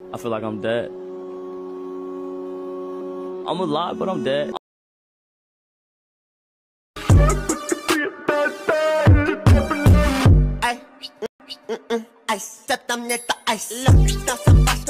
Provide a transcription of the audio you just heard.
I feel like I'm dead. I'm alive, but I'm dead. I stepped on the ice. Look, to some bash,